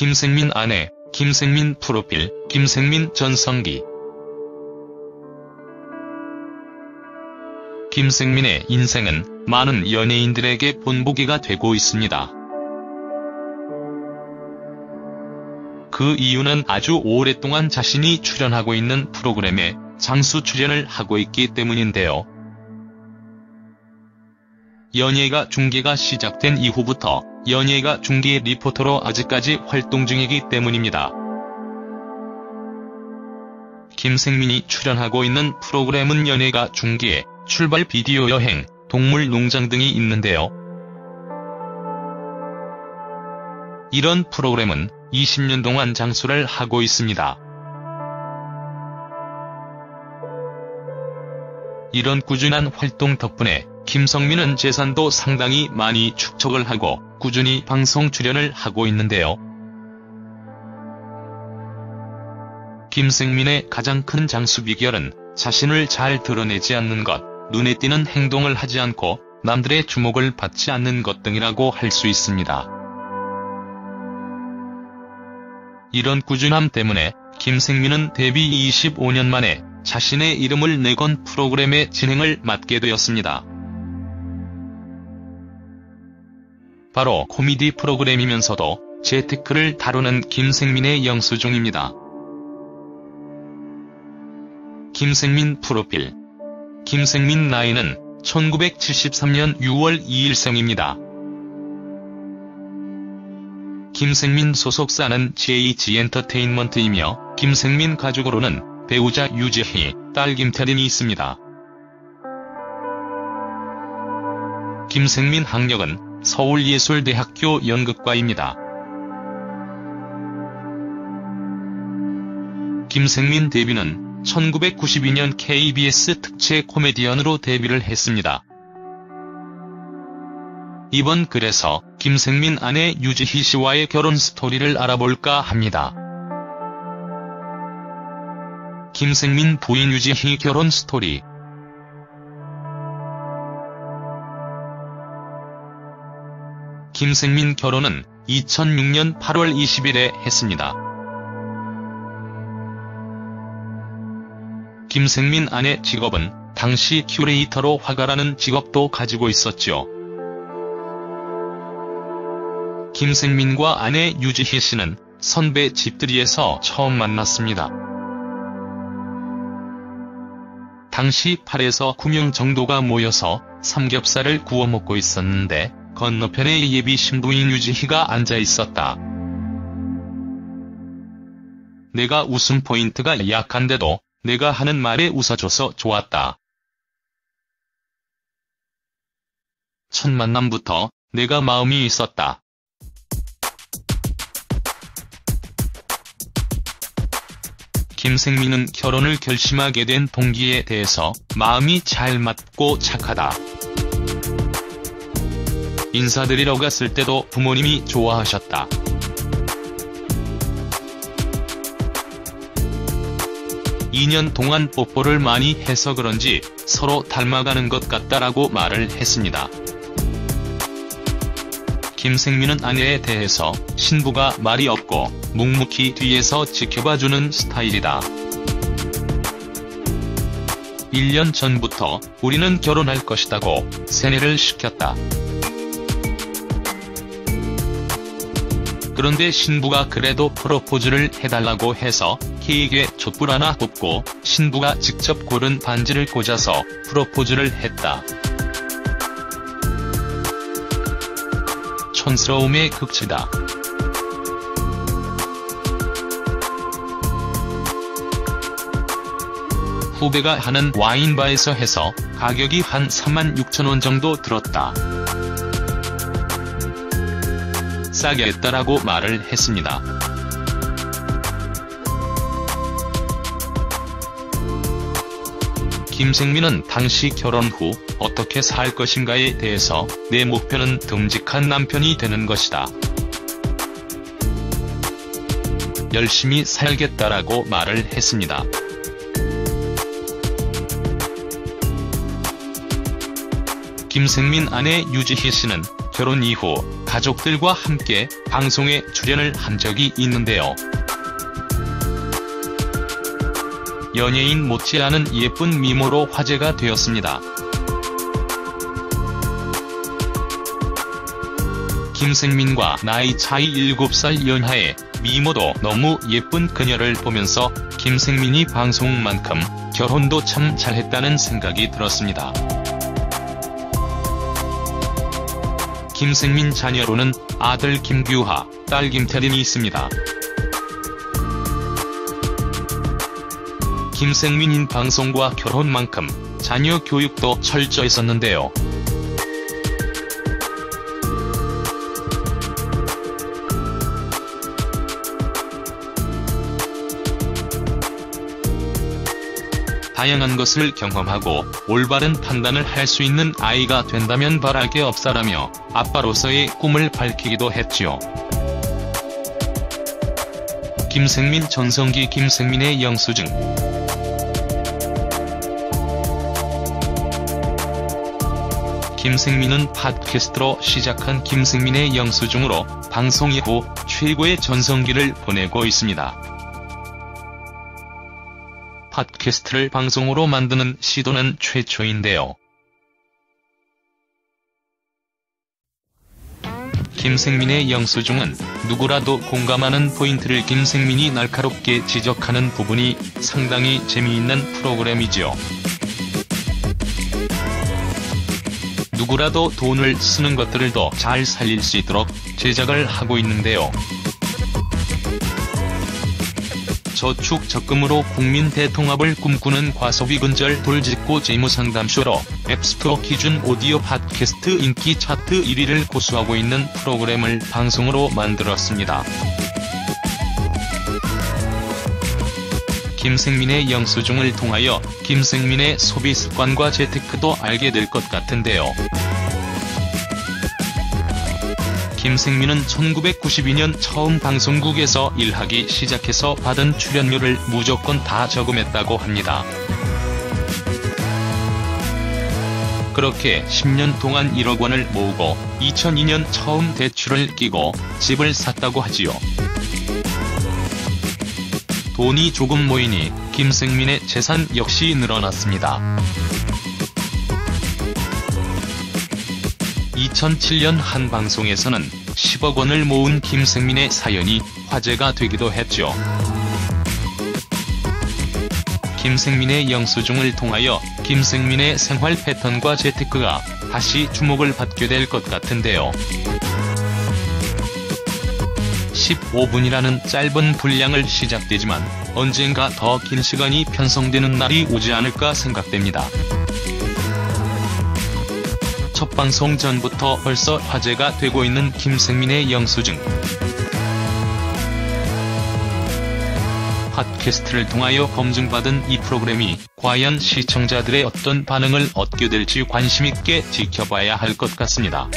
김생민 아내, 김생민 프로필, 김생민 전성기 김생민의 인생은 많은 연예인들에게 본보기가 되고 있습니다. 그 이유는 아주 오랫동안 자신이 출연하고 있는 프로그램에 장수 출연을 하고 있기 때문인데요. 연예가 중계가 시작된 이후부터 연예가 중계 리포터로 아직까지 활동 중이기 때문입니다. 김생민이 출연하고 있는 프로그램은 연예가 중계, 출발 비디오 여행, 동물 농장 등이 있는데요. 이런 프로그램은 20년 동안 장수를 하고 있습니다. 이런 꾸준한 활동 덕분에 김성민은 재산도 상당히 많이 축적을 하고 꾸준히 방송 출연을 하고 있는데요. 김생민의 가장 큰 장수 비결은 자신을 잘 드러내지 않는 것, 눈에 띄는 행동을 하지 않고 남들의 주목을 받지 않는 것 등이라고 할 수 있습니다. 이런 꾸준함 때문에 김생민은 데뷔 25년 만에 자신의 이름을 내건 프로그램의 진행을 맡게 되었습니다. 바로 코미디 프로그램이면서도 재테크를 다루는 김생민의 영수증입니다. 김생민 프로필 김생민 나이는 1973년 6월 2일 생입니다. 김생민 소속사는 JH 엔터테인먼트이며 김생민 가족으로는 배우자 유재희, 딸 김태린이 있습니다. 김생민 학력은 서울예술대학교 연극과입니다. 김생민 데뷔는 1992년 KBS 특채 코미디언으로 데뷔를 했습니다. 이번 글에서 김생민 아내 유지희 씨와의 결혼 스토리를 알아볼까 합니다. 김생민 부인 유지희 결혼 스토리 김생민 결혼은 2006년 8월 20일에 했습니다. 김생민 아내 직업은 당시 큐레이터로 화가라는 직업도 가지고 있었죠. 김생민과 아내 유지희 씨는 선배 집들이에서 처음 만났습니다. 당시 8에서 9명 정도가 모여서 삼겹살을 구워 먹고 있었는데 건너편에 예비 신부인 유지희가 앉아 있었다. 내가 웃음 포인트가 약한데도 내가 하는 말에 웃어줘서 좋았다. 첫 만남부터 내가 마음이 있었다. 김생민은 결혼을 결심하게 된 동기에 대해서 마음이 잘 맞고 착하다. 인사드리러 갔을 때도 부모님이 좋아하셨다. (2년) 동안 뽀뽀를 많이 해서 그런지 서로 닮아가는 것 같다라고 말을 했습니다. 김생민은 아내에 대해서 신부가 말이 없고 묵묵히 뒤에서 지켜봐주는 스타일이다. 1년 전부터 우리는 결혼할 것이다고 세뇌를 시켰다. 그런데 신부가 그래도 프로포즈를 해달라고 해서 케이크에 촛불 하나 꽂고 신부가 직접 고른 반지를 꽂아서 프로포즈를 했다. 촌스러움의 극치다. 후배가 하는 와인바에서 해서 가격이 한 3만 6천원 정도 들었다. 싸게 했다라고 말을 했습니다. 김생민은 당시 결혼 후 어떻게 살 것인가에 대해서 내 목표는 듬직한 남편이 되는 것이다. 열심히 살겠다라고 말을 했습니다. 김생민 아내 유지희 씨는 결혼 이후 가족들과 함께 방송에 출연을 한 적이 있는데요. 연예인 못지않은 예쁜 미모로 화제가 되었습니다. 김생민과 나이 차이 7살 연하의 미모도 너무 예쁜 그녀를 보면서 김생민이 방송만큼 결혼도 참 잘했다는 생각이 들었습니다. 김생민 자녀로는 아들 김규하, 딸 김태린이 있습니다. 김생민인 방송과 결혼만큼 자녀 교육도 철저했었는데요. 다양한 것을 경험하고 올바른 판단을 할 수 있는 아이가 된다면 바랄 게 없사라며 아빠로서의 꿈을 밝히기도 했지요. 김생민 전성기 김생민의 영수증 김생민은 팟캐스트로 시작한 김생민의 영수증으로 방송 이후 최고의 전성기를 보내고 있습니다. 팟캐스트를 방송으로 만드는 시도는 최초인데요. 김생민의 영수증은 누구라도 공감하는 포인트를 김생민이 날카롭게 지적하는 부분이 상당히 재미있는 프로그램이죠. 누구라도 돈을 쓰는 것들을 더 잘 살릴 수 있도록 제작을 하고 있는데요. 저축 적금으로 국민 대통합을 꿈꾸는 과소비 근절 돌직구 재무상담쇼로 앱스토어 기준 오디오 팟캐스트 인기 차트 1위를 고수하고 있는 프로그램을 방송으로 만들었습니다. 김생민의 영수증을 통하여 김생민의 소비 습관과 재테크도 알게 될 것 같은데요. 김생민은 1992년 처음 방송국에서 일하기 시작해서 받은 출연료를 무조건 다 저금했다고 합니다. 그렇게 10년 동안 1억 원을 모으고 2002년 처음 대출을 끼고 집을 샀다고 하지요. 돈이 조금 모이니 김생민의 재산 역시 늘어났습니다. 2007년 한 방송에서는 10억 원을 모은 김생민의 사연이 화제가 되기도 했죠. 김생민의 영수증을 통하여 김생민의 생활 패턴과 재테크가 다시 주목을 받게 될 것 같은데요. 15분이라는 짧은 분량을 시작되지만 언젠가 더 긴 시간이 편성되는 날이 오지 않을까 생각됩니다. 첫 방송 전부터 벌써 화제가 되고 있는 김생민의 영수증. 팟캐스트를 통하여 검증받은 이 프로그램이 과연 시청자들의 어떤 반응을 얻게 될지 관심있게 지켜봐야 할 것 같습니다.